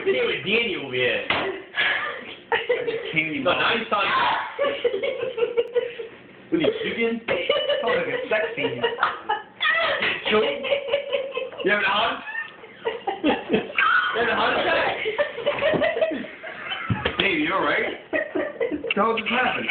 can with Danny over here. Candy No, now he's talking. What are you chicken? Sounds like a sex scene. Choke? You having a heart? You having a heart attack? Dave, you alright? How hell this happen?